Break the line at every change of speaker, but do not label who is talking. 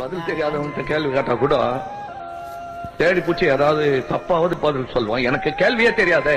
பதில் தெரியாதவன்கிட்ட கேள்வி கேட்டா கூட தேடி பிடிச்சி ஏதாவது தப்பாவது பதில் சொல்லுவான் எனக்கு கேள்வியே தெரியாதே.